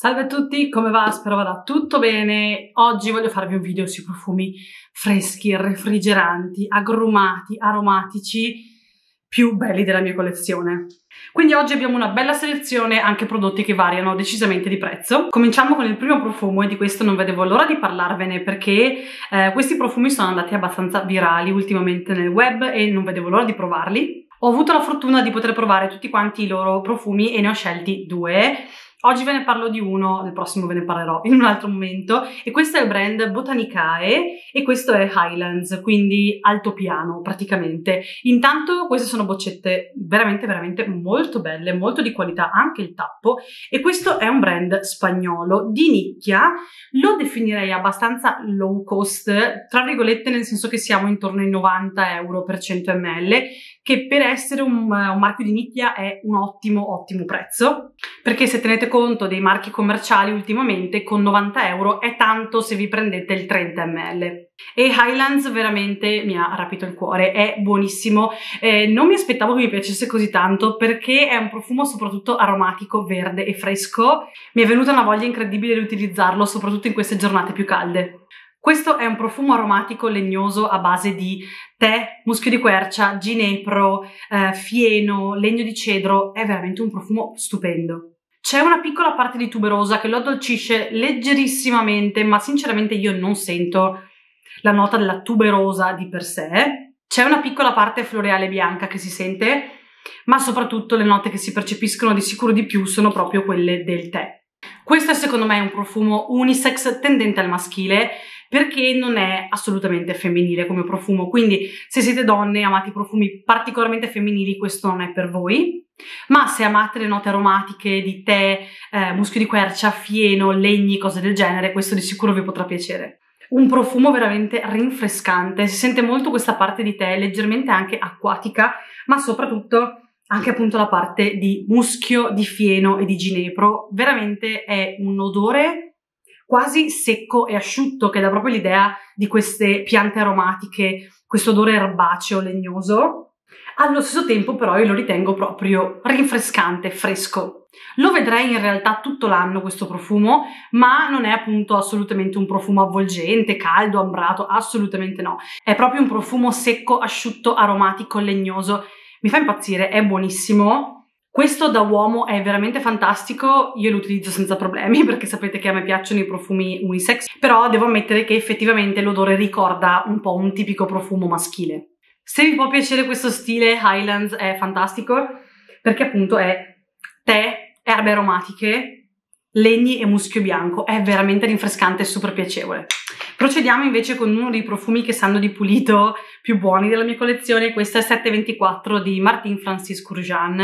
Salve a tutti, come va? Spero vada tutto bene. Oggi voglio farvi un video sui profumi freschi, refrigeranti, agrumati, aromatici più belli della mia collezione. Quindi oggi abbiamo una bella selezione, anche prodotti che variano decisamente di prezzo. Cominciamo con il primo profumo e di questo non vedevo l'ora di parlarvene perché eh, questi profumi sono andati abbastanza virali ultimamente nel web e non vedevo l'ora di provarli. Ho avuto la fortuna di poter provare tutti quanti i loro profumi e ne ho scelti due Oggi ve ne parlo di uno, nel prossimo ve ne parlerò in un altro momento, e questo è il brand Botanicae e questo è Highlands, quindi altopiano praticamente. Intanto queste sono boccette veramente veramente molto belle, molto di qualità, anche il tappo, e questo è un brand spagnolo di nicchia, lo definirei abbastanza low cost, tra virgolette nel senso che siamo intorno ai 90 euro per 100 ml, che per essere un, un marchio di nicchia è un ottimo ottimo prezzo, perché se tenete conto dei marchi commerciali ultimamente con 90 euro è tanto se vi prendete il 30 ml. E Highlands veramente mi ha rapito il cuore, è buonissimo, eh, non mi aspettavo che mi piacesse così tanto perché è un profumo soprattutto aromatico, verde e fresco, mi è venuta una voglia incredibile di utilizzarlo soprattutto in queste giornate più calde. Questo è un profumo aromatico legnoso a base di tè, muschio di quercia, ginepro, eh, fieno, legno di cedro, è veramente un profumo stupendo. C'è una piccola parte di tuberosa che lo addolcisce leggerissimamente, ma sinceramente io non sento la nota della tuberosa di per sé. C'è una piccola parte floreale bianca che si sente, ma soprattutto le note che si percepiscono di sicuro di più sono proprio quelle del tè. Questo è secondo me un profumo unisex tendente al maschile perché non è assolutamente femminile come profumo, quindi se siete donne e amate i profumi particolarmente femminili questo non è per voi, ma se amate le note aromatiche di tè, eh, muschio di quercia, fieno, legni, cose del genere, questo di sicuro vi potrà piacere. Un profumo veramente rinfrescante, si sente molto questa parte di tè, leggermente anche acquatica, ma soprattutto anche appunto la parte di muschio, di fieno e di ginepro. Veramente è un odore quasi secco e asciutto, che dà proprio l'idea di queste piante aromatiche, questo odore erbaceo, legnoso. Allo stesso tempo però io lo ritengo proprio rinfrescante, fresco. Lo vedrei in realtà tutto l'anno questo profumo, ma non è appunto assolutamente un profumo avvolgente, caldo, ambrato, assolutamente no. È proprio un profumo secco, asciutto, aromatico, legnoso. Mi fa impazzire, è buonissimo questo da uomo è veramente fantastico, io lo utilizzo senza problemi perché sapete che a me piacciono i profumi unisex, però devo ammettere che effettivamente l'odore ricorda un po' un tipico profumo maschile. Se vi può piacere questo stile Highlands è fantastico perché appunto è tè, erbe aromatiche, legni e muschio bianco, è veramente rinfrescante e super piacevole. Procediamo invece con uno dei profumi che sanno di pulito più buoni della mia collezione, questo è 724 di Martin Francis Courjean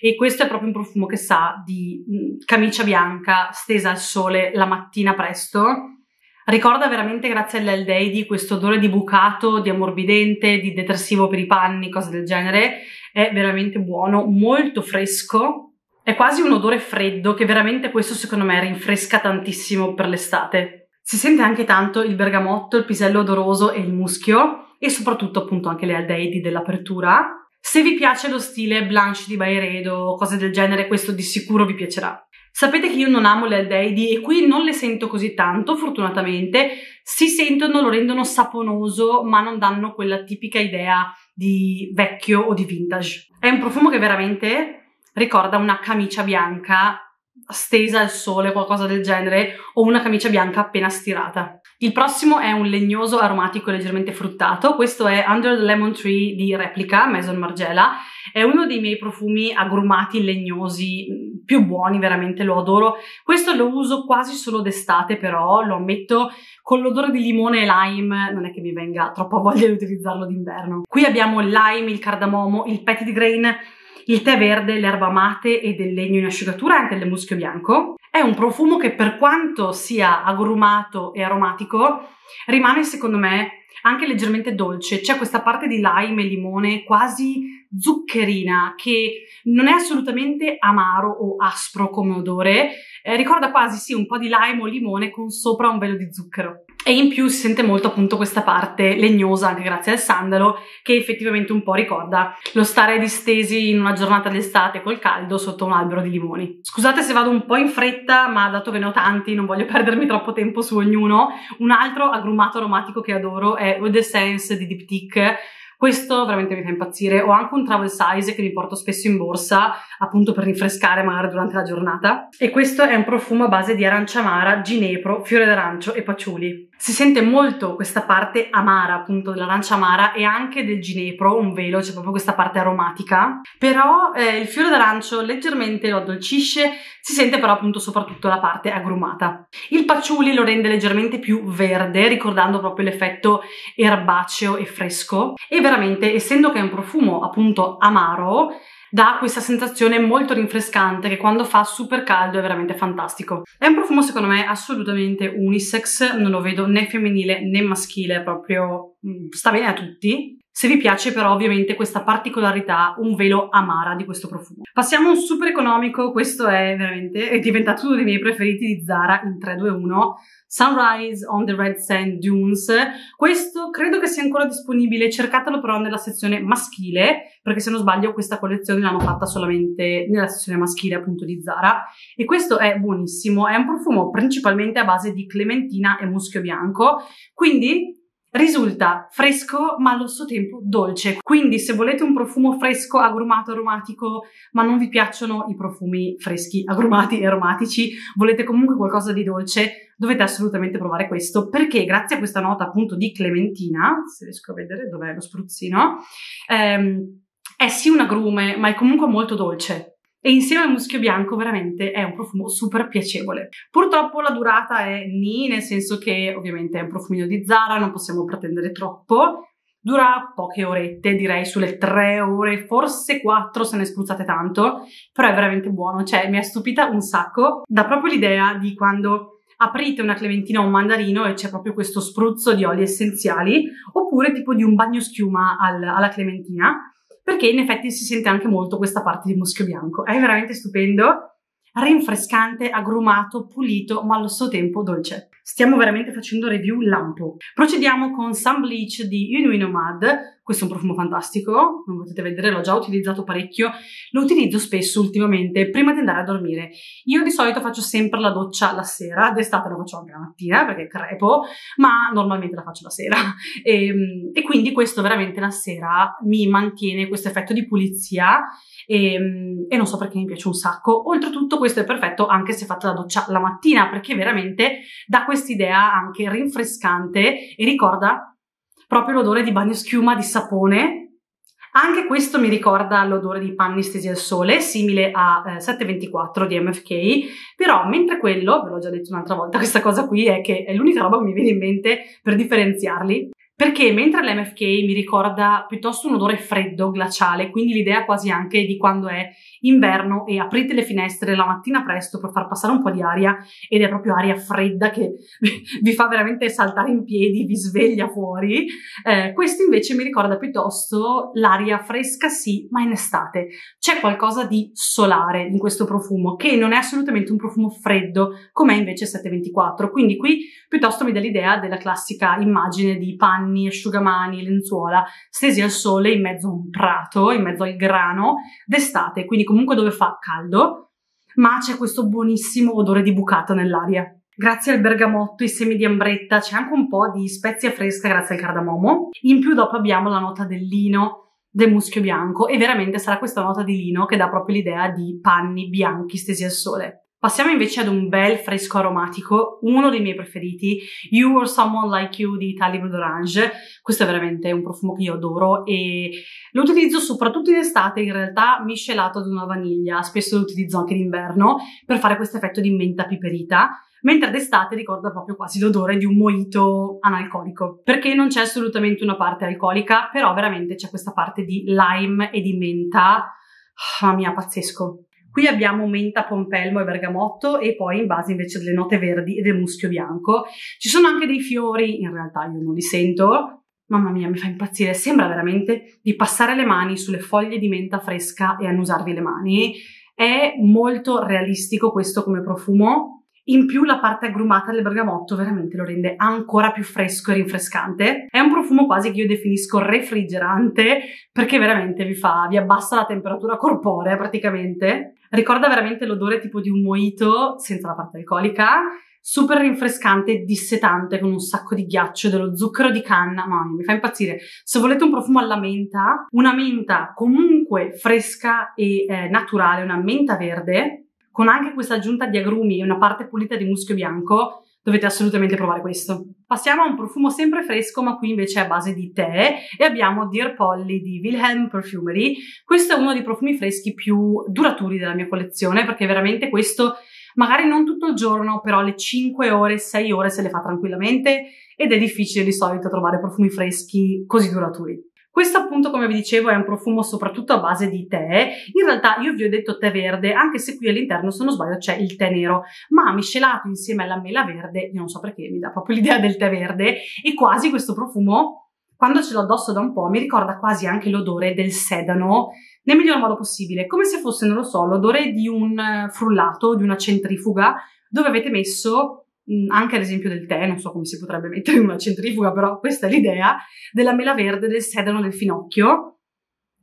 e questo è proprio un profumo che sa di mm, camicia bianca stesa al sole la mattina presto. Ricorda veramente, grazie all'El questo odore di bucato, di ammorbidente, di detersivo per i panni, cose del genere. È veramente buono, molto fresco. È quasi un odore freddo che veramente questo secondo me rinfresca tantissimo per l'estate. Si sente anche tanto il bergamotto, il pisello odoroso e il muschio e soprattutto appunto anche le aldeidi dell'apertura se vi piace lo stile Blanche di Byredo, cose del genere, questo di sicuro vi piacerà. Sapete che io non amo le aldeidi e qui non le sento così tanto, fortunatamente. Si sentono, lo rendono saponoso, ma non danno quella tipica idea di vecchio o di vintage. È un profumo che veramente ricorda una camicia bianca stesa al sole, qualcosa del genere, o una camicia bianca appena stirata. Il prossimo è un legnoso aromatico leggermente fruttato, questo è Under the Lemon Tree di Replica, Maison Margiela, è uno dei miei profumi agrumati legnosi mm, più buoni, veramente lo adoro. Questo lo uso quasi solo d'estate però, lo ammetto, con l'odore di limone e lime non è che mi venga troppa voglia di utilizzarlo d'inverno. Qui abbiamo il lime, il cardamomo, il petit grain, il tè verde, l'erba mate e del legno in asciugatura anche del muschio bianco. È un profumo che per quanto sia agrumato e aromatico, rimane secondo me anche leggermente dolce. C'è questa parte di lime e limone quasi zuccherina che non è assolutamente amaro o aspro come odore, eh, ricorda quasi sì un po' di lime o limone con sopra un velo di zucchero. E in più si sente molto appunto questa parte legnosa anche grazie al sandalo che effettivamente un po' ricorda lo stare distesi in una giornata d'estate col caldo sotto un albero di limoni. Scusate se vado un po' in fretta ma dato che ne ho tanti non voglio perdermi troppo tempo su ognuno. Un altro agrumato aromatico che adoro è Eau d'Essence di Diptyque questo veramente mi fa impazzire. Ho anche un travel size che mi porto spesso in borsa, appunto per rinfrescare magari durante la giornata. E questo è un profumo a base di arancia amara, ginepro, fiore d'arancio e patchouli. Si sente molto questa parte amara, appunto, dell'arancia amara e anche del ginepro, un velo, c'è proprio questa parte aromatica. Però eh, il fiore d'arancio leggermente lo addolcisce, si sente però appunto soprattutto la parte agrumata. Il patchouli lo rende leggermente più verde, ricordando proprio l'effetto erbaceo e fresco. E veramente, essendo che è un profumo appunto amaro, dà questa sensazione molto rinfrescante che quando fa super caldo è veramente fantastico. È un profumo secondo me assolutamente unisex, non lo vedo né femminile né maschile, proprio mm, sta bene a tutti. Se vi piace però ovviamente questa particolarità, un velo amara di questo profumo. Passiamo a un super economico, questo è veramente, è diventato uno dei miei preferiti di Zara in 3, 2, 1. Sunrise on the Red Sand Dunes. Questo credo che sia ancora disponibile, cercatelo però nella sezione maschile, perché se non sbaglio questa collezione l'hanno fatta solamente nella sezione maschile appunto di Zara. E questo è buonissimo, è un profumo principalmente a base di clementina e muschio bianco, quindi risulta fresco ma allo stesso tempo dolce. Quindi se volete un profumo fresco, agrumato, aromatico, ma non vi piacciono i profumi freschi, agrumati e aromatici, volete comunque qualcosa di dolce, dovete assolutamente provare questo perché grazie a questa nota appunto di clementina, se riesco a vedere dov'è lo spruzzino, ehm, è sì un agrume ma è comunque molto dolce e insieme al muschio bianco veramente è un profumo super piacevole. Purtroppo la durata è ni, nel senso che ovviamente è un profumino di Zara, non possiamo pretendere troppo. Dura poche orette, direi sulle tre ore, forse quattro se ne spruzzate tanto, però è veramente buono, cioè mi ha stupita un sacco. Dà proprio l'idea di quando aprite una clementina o un mandarino e c'è proprio questo spruzzo di oli essenziali, oppure tipo di un bagno schiuma al, alla clementina perché in effetti si sente anche molto questa parte di muschio bianco. È veramente stupendo, rinfrescante, agrumato, pulito, ma allo stesso tempo dolce. Stiamo veramente facendo review lampo. Procediamo con Sun Bleach di Unuino Nomad, questo è un profumo fantastico, come potete vedere l'ho già utilizzato parecchio, lo utilizzo spesso ultimamente prima di andare a dormire. Io di solito faccio sempre la doccia la sera, d'estate la faccio anche la mattina perché crepo, ma normalmente la faccio la sera. E, ehm, e quindi questo veramente la sera mi mantiene questo effetto di pulizia e, ehm, e, non so perché mi piace un sacco. Oltretutto questo è perfetto anche se fate la doccia la mattina perché veramente dà quest'idea anche rinfrescante e ricorda proprio l'odore di bagno schiuma di sapone. Anche questo mi ricorda l'odore di panni stesi al sole, simile a eh, 724 di MFK, però mentre quello, ve l'ho già detto un'altra volta, questa cosa qui è che è l'unica roba che mi viene in mente per differenziarli, perché mentre l'MFK mi ricorda piuttosto un odore freddo, glaciale, quindi l'idea quasi anche di quando è inverno e aprite le finestre la mattina presto per far passare un po' di aria ed è proprio aria fredda che vi fa veramente saltare in piedi, vi sveglia fuori. Eh, questo invece mi ricorda piuttosto l'aria fresca, sì, ma in estate. C'è qualcosa di solare in questo profumo che non è assolutamente un profumo freddo come invece 724, quindi qui piuttosto mi dà l'idea della classica immagine di panni panni, asciugamani, lenzuola, stesi al sole in mezzo a un prato, in mezzo al grano, d'estate, quindi comunque dove fa caldo, ma c'è questo buonissimo odore di bucata nell'aria. Grazie al bergamotto, i semi di ambretta, c'è anche un po' di spezia fresca grazie al cardamomo. In più dopo abbiamo la nota del lino, del muschio bianco e veramente sarà questa nota di lino che dà proprio l'idea di panni bianchi stesi al sole. Passiamo invece ad un bel fresco aromatico, uno dei miei preferiti, You or Someone Like You di Italia Blue Orange. Questo è veramente un profumo che io adoro e lo utilizzo soprattutto in estate, in realtà miscelato ad una vaniglia, spesso lo utilizzo anche d'inverno per fare questo effetto di menta piperita mentre d'estate ricorda proprio quasi l'odore di un mojito analcolico, perché non c'è assolutamente una parte alcolica, però veramente c'è questa parte di lime e di menta, mamma mia, pazzesco. Qui abbiamo menta, pompelmo e bergamotto e poi in base invece delle note verdi e del muschio bianco. Ci sono anche dei fiori, in realtà io non li sento, Mamma mia, mi fa impazzire. Sembra veramente di passare le mani sulle foglie di menta fresca e annusarvi le mani. È molto realistico questo come profumo. In più la parte agrumata del bergamotto veramente lo rende ancora più fresco e rinfrescante. È un profumo quasi che io definisco refrigerante perché veramente vi fa, vi abbassa la temperatura corporea praticamente. Ricorda veramente l'odore tipo di un mojito senza la parte alcolica super rinfrescante, dissetante, con un sacco di ghiaccio, dello zucchero di canna, mamma mi fa impazzire. Se volete un profumo alla menta, una menta comunque fresca e eh, naturale, una menta verde, con anche questa aggiunta di agrumi e una parte pulita di muschio bianco, dovete assolutamente provare questo. Passiamo a un profumo sempre fresco, ma qui invece è a base di tè e abbiamo Dear Polly di Wilhelm Perfumery. Questo è uno dei profumi freschi più duraturi della mia collezione perché veramente questo magari non tutto il giorno, però le 5 ore, 6 ore se le fa tranquillamente ed è difficile di solito trovare profumi freschi così duraturi. Questo appunto, come vi dicevo, è un profumo soprattutto a base di tè. In realtà io vi ho detto tè verde, anche se qui all'interno, se non sbaglio, c'è il tè nero, ma miscelato insieme alla mela verde, io non so perché, mi dà proprio l'idea del tè verde, e quasi questo profumo, quando ce l'ho addosso da un po', mi ricorda quasi anche l'odore del sedano nel miglior modo possibile, come se fosse, non lo so, l'odore di un frullato, di una centrifuga, dove avete messo anche ad esempio del tè, non so come si potrebbe mettere in una centrifuga, però questa è l'idea, della mela verde, del sedano, del finocchio,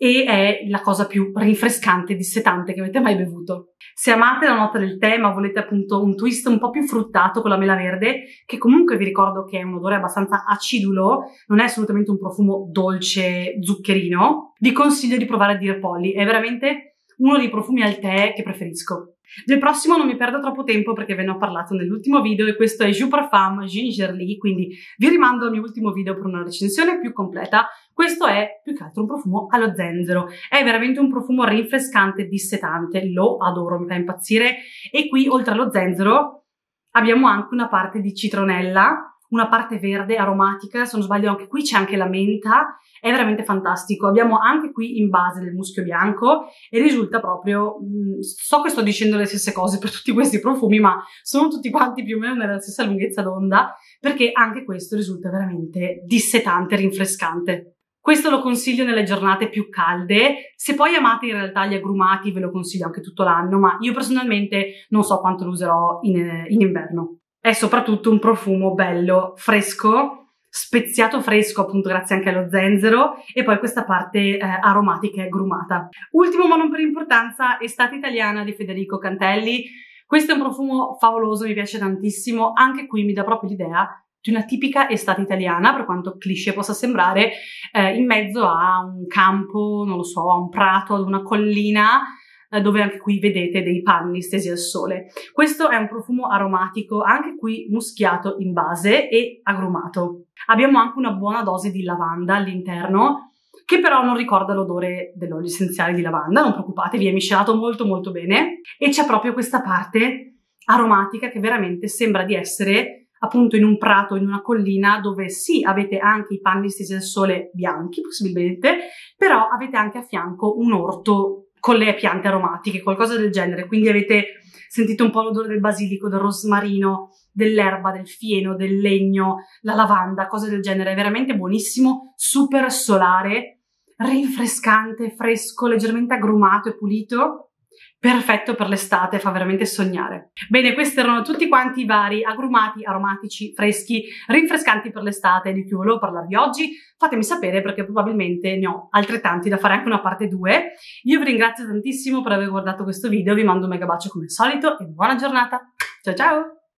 e è la cosa più rinfrescante e dissetante che avete mai bevuto. Se amate la nota del tè ma volete appunto un twist un po' più fruttato con la mela verde, che comunque vi ricordo che è un odore abbastanza acidulo, non è assolutamente un profumo dolce zuccherino, vi consiglio di provare a Dear Polly, è veramente uno dei profumi al tè che preferisco. Del prossimo non mi perdo troppo tempo perché ve ne ho parlato nell'ultimo video e questo è Jus Parfum Gingerly, quindi vi rimando al mio ultimo video per una recensione più completa. Questo è più che altro un profumo allo zenzero, è veramente un profumo rinfrescante, dissetante, lo adoro, mi fa impazzire. E qui oltre allo zenzero abbiamo anche una parte di citronella una parte verde aromatica, se non sbaglio anche qui c'è anche la menta, è veramente fantastico. Abbiamo anche qui in base del muschio bianco e risulta proprio, mm, so che sto dicendo le stesse cose per tutti questi profumi, ma sono tutti quanti più o meno nella stessa lunghezza d'onda, perché anche questo risulta veramente dissetante, rinfrescante. Questo lo consiglio nelle giornate più calde. Se poi amate in realtà gli agrumati, ve lo consiglio anche tutto l'anno, ma io personalmente non so quanto lo userò in, in inverno è soprattutto un profumo bello, fresco, speziato fresco appunto grazie anche allo zenzero e poi questa parte eh, aromatica e grumata. Ultimo ma non per importanza, Estate Italiana di Federico Cantelli. Questo è un profumo favoloso, mi piace tantissimo, anche qui mi dà proprio l'idea di una tipica estate italiana, per quanto cliché possa sembrare, eh, in mezzo a un campo, non lo so, a un prato, ad una collina, eh, dove anche qui vedete dei panni stesi al sole. Questo è un profumo aromatico, anche qui muschiato in base e agrumato. Abbiamo anche una buona dose di lavanda all'interno, che però non ricorda l'odore dell'olio essenziale di lavanda, non preoccupatevi, è miscelato molto molto bene e c'è proprio questa parte aromatica che veramente sembra di essere appunto in un prato, in una collina dove sì, avete anche i panni stesi al sole bianchi possibilmente, però avete anche a fianco un orto con le piante aromatiche, qualcosa del genere. Quindi avete sentito un po' l'odore del basilico, del rosmarino, dell'erba, del fieno, del legno, la lavanda, cose del genere. È veramente buonissimo, super solare, rinfrescante, fresco, leggermente agrumato e pulito perfetto per l'estate, fa veramente sognare. Bene, questi erano tutti quanti i vari agrumati, aromatici, freschi, rinfrescanti per l'estate di cui volevo parlarvi oggi. Fatemi sapere perché probabilmente ne ho altrettanti da fare anche una parte 2. Io vi ringrazio tantissimo per aver guardato questo video, vi mando un mega bacio come al solito e buona giornata. Ciao ciao!